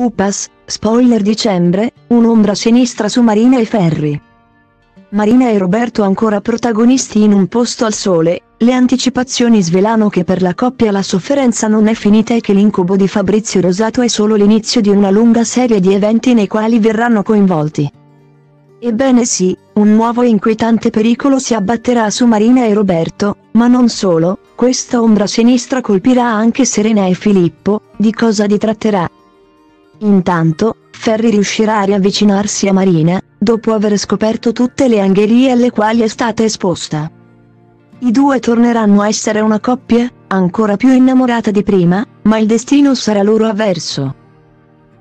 Upas, spoiler dicembre, un'ombra sinistra su Marina e Ferri. Marina e Roberto ancora protagonisti in un posto al sole, le anticipazioni svelano che per la coppia la sofferenza non è finita e che l'incubo di Fabrizio Rosato è solo l'inizio di una lunga serie di eventi nei quali verranno coinvolti. Ebbene sì, un nuovo e inquietante pericolo si abbatterà su Marina e Roberto, ma non solo, questa ombra sinistra colpirà anche Serena e Filippo, di cosa li tratterà? Intanto, Ferri riuscirà a riavvicinarsi a Marina, dopo aver scoperto tutte le angherie alle quali è stata esposta. I due torneranno a essere una coppia, ancora più innamorata di prima, ma il destino sarà loro avverso.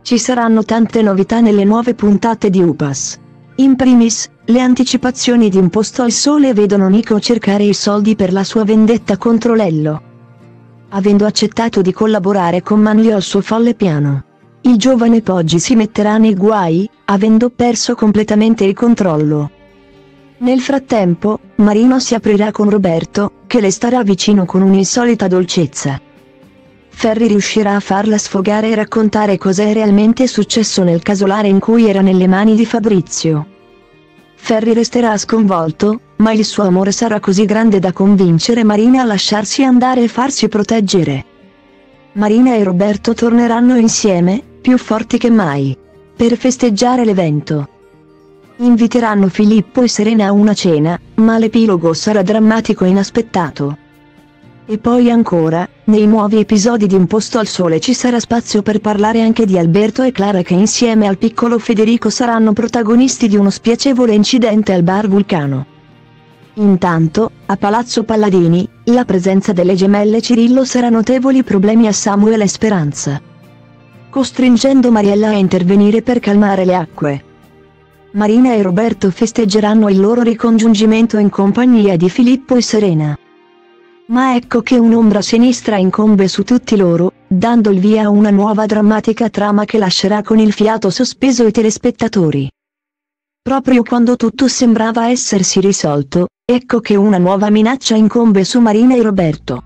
Ci saranno tante novità nelle nuove puntate di Upas. In primis, le anticipazioni di Un posto al sole vedono Nico cercare i soldi per la sua vendetta contro Lello. Avendo accettato di collaborare con Manlio al suo folle piano. Il giovane Poggi si metterà nei guai, avendo perso completamente il controllo. Nel frattempo, Marino si aprirà con Roberto, che le starà vicino con un'insolita dolcezza. Ferri riuscirà a farla sfogare e raccontare cosa è realmente successo nel casolare in cui era nelle mani di Fabrizio. Ferri resterà sconvolto, ma il suo amore sarà così grande da convincere Marina a lasciarsi andare e farsi proteggere. Marina e Roberto torneranno insieme, più forti che mai. Per festeggiare l'evento. Inviteranno Filippo e Serena a una cena, ma l'epilogo sarà drammatico e inaspettato. E poi ancora, nei nuovi episodi di Un posto al sole ci sarà spazio per parlare anche di Alberto e Clara che insieme al piccolo Federico saranno protagonisti di uno spiacevole incidente al bar Vulcano. Intanto, a Palazzo Palladini, la presenza delle gemelle Cirillo sarà notevoli problemi a Samuel e Speranza costringendo Mariella a intervenire per calmare le acque. Marina e Roberto festeggeranno il loro ricongiungimento in compagnia di Filippo e Serena. Ma ecco che un'ombra sinistra incombe su tutti loro, dando il via a una nuova drammatica trama che lascerà con il fiato sospeso i telespettatori. Proprio quando tutto sembrava essersi risolto, ecco che una nuova minaccia incombe su Marina e Roberto.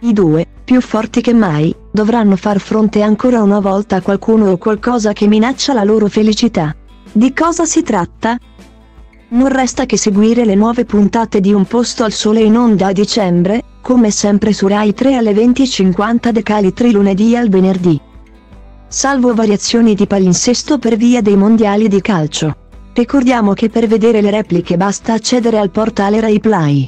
I due, più forti che mai, dovranno far fronte ancora una volta a qualcuno o qualcosa che minaccia la loro felicità. Di cosa si tratta? Non resta che seguire le nuove puntate di Un posto al sole in onda a dicembre, come sempre su Rai 3 alle 20.50 decalitri lunedì al venerdì. Salvo variazioni di palinsesto per via dei mondiali di calcio. Ricordiamo che per vedere le repliche basta accedere al portale Rai Play.